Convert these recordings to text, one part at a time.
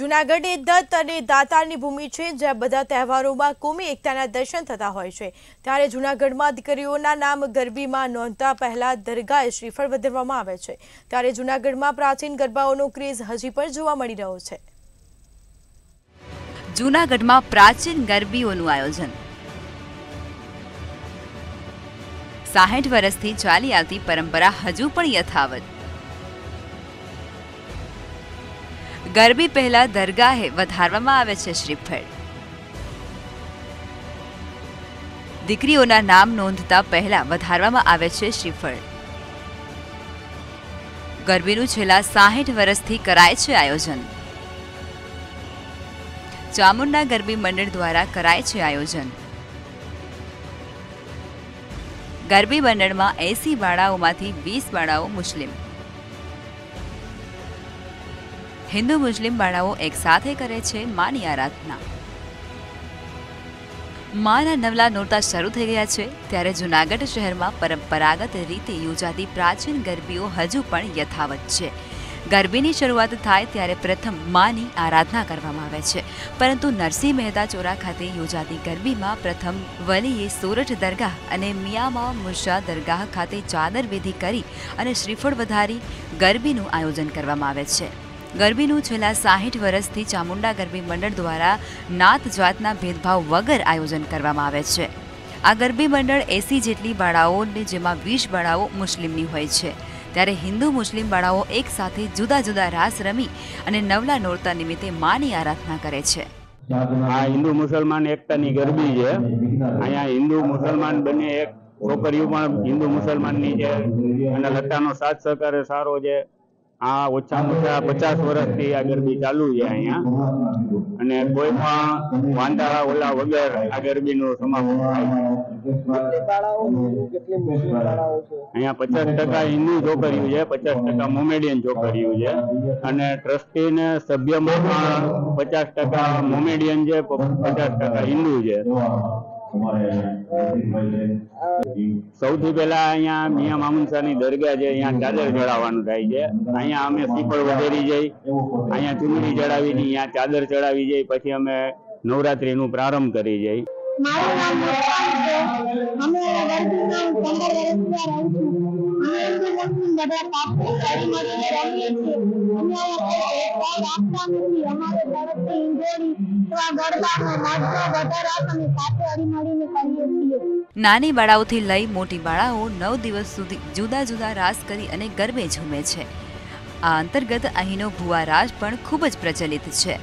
જુનાગઢ એ દત્ત અને દાતારની ભૂમિ છે, જ્યાં બધા તહેવારોમાં કોમી એકતાના દર્શન થતા હોય છે. ત્યારે જુનાગઢમાં દીકરીઓના નામ ગરબીમાં નોંધતા પહેલા દરગાહે શ્રીફળ વધારવામાં આવે છે. ત્યારે જુનાગઢમાં પ્રાચીન ગરબાઓનો ક્રેઝ હજી પણ જોવા મળી રહ્યો છે. જૂનાગઢમાં પ્રાચીન ગરબીઓનું આયોજન. સાહીઠ વર્ષથી ચાલી આવતી પરંપરા હજુ પણ યથાવત. ગરબી પહેલા દરગાહે વધારવામાં આવે છે શ્રીફળ. દીકરીઓના નામ નોંધતા પહેલા વધારવામાં આવે છે શ્રીફળ. ગરબીનું છેલ્લા સાહીઠ વર્ષથી કરાય છે આયોજન. ચામુંડા ગરબી મંડળ દ્વારા કરાય છે આયોજન. ગરબી મંડળમાં એસી બાળાઓમાંથી વીસ બાળાઓ મુસ્લિમ. હિન્દુ મુસ્લિમ બાળાઓ એકસાથે કરે છે માની આરાધના. માના નવલા નોરતા શરૂ થઈ ગયા છે, ત્યારે જૂનાગઢ શહેરમાં પરંપરાગત રીતે યોજાતી પ્રાચીન ગરબીઓ હજુ પણ યથાવત છે. ગરબીની શરૂઆત થાય ત્યારે પ્રથમ માની આરાધના કરવામાં આવે છે. પરંતુ નરસિંહ મહેતા ચોરા ખાતે યોજાતી ગરબીમાં પ્રથમ વલીએ સોરઠ દરગાહ અને મિયામા મુર્શા દરગાહ ખાતે ચાદર વિધિ કરી અને શ્રીફળ વધારી ગરબીનું આયોજન કરવામાં આવે છે. ગરબીનું છેલ્લા સાહીઠ વર્ષથી ચામુંડા ગરબી મંડળ દ્વારા નાત જાતના ભેદભાવ વગર આયોજન કરવામાં આવે છે. આ ગરબી મંડળ એસી જેટલી બાળાઓને જેમાં વીસ બાળાઓ મુસ્લિમની હોય છે. ત્યારે હિન્દુ મુસ્લિમ બાળાઓ એક સાથે જુદા જુદા રાસ રમી અને નવલા નોરતા નિમિત્તે માની આરાધના કરે છે. આ હિન્દુ મુસલમાન એકતાની ગરબી છે. અહીંયા હિન્દુ મુસલમાન બંને એક છોકરીઓ પણ હિન્દુ મુસલમાનની છે અને લતાનો સાથ સહકાર સારો છે આ ઓછામાં ઓછા પચાસ વર્ષથી આ ગરબી ચાલુ છે અહીંયા. અને કોઈ પણ વાંધાળા ઓલા વગર આ ગરબીનું સમાપન અહીંયા પચાસ ટકા હિન્દુ છોકરીઓ છે પચાસ ટકા મોમેડિયન છોકરીઓ છે. અને ટ્રસ્ટી ને સભ્યમાં પણ પચાસ ટકા મોમેડિયન છે પચાસ ટકા હિન્દુ છે. સૌથી પહેલા અહીંયા મિયા મામુનસાની દરગાહ છે અહીંયા ચાદર ચડાવવાનું થાય છે. અહીંયા અમે શ્રીફળ વધેરી જઈ અહીંયા ચુંદડી ચડાવી જઈ અહીંયા ચાદર ચડાવી જઈ પછી અમે નવરાત્રીનું પ્રારંભ કરી જઈ. મારું નામ છે. અમે વર્ષથી અમે નાની બાળાઓથી લઈ મોટી બાળાઓ નવ દિવસ સુધી જુદા જુદા રાસ કરી અને ગરબે ઝૂમે છે. આ અંતર્ગત અહીંનો ભુવા રાસ પણ ખૂબ જ પ્રચલિત છે.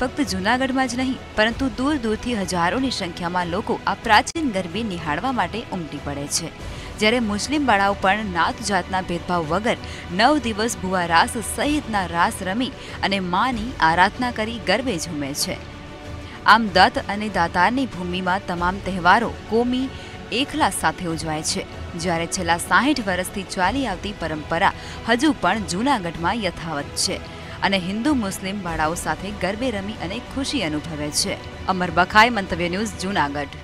ફક્ત જૂનાગઢમાં જ નહીં, પરંતુ દૂર દૂરથી હજારોની સંખ્યામાં લોકો આ પ્રાચીન ગરબી નિહાળવા માટે ઉમટી પડે છે. જ્યારે મુસ્લિમ બાળાઓ પણ નાત જાતના ભેદભાવ વગર નવ દિવસ ભુવા રાસ સહિતના રાસ રમી અને માની આરાધના કરી ગરબે ઝૂમે છે. આમ દત્ત અને દાતારની ભૂમિમાં તમામ તહેવારો કોમી એકલા સાથે ઉજવાય છે, જ્યારે છેલ્લા સાહીઠ વર્ષથી ચાલી આવતી પરંપરા હજુ પણ જૂનાગઢમાં યથાવત છે અને હિન્દુ મુસ્લિમ બાળાઓ સાથે ગરબે રમી અને ખુશી અનુભવે છે. અમર બખાઈ મંતવ્ય ન્યૂઝ જૂનાગઢ.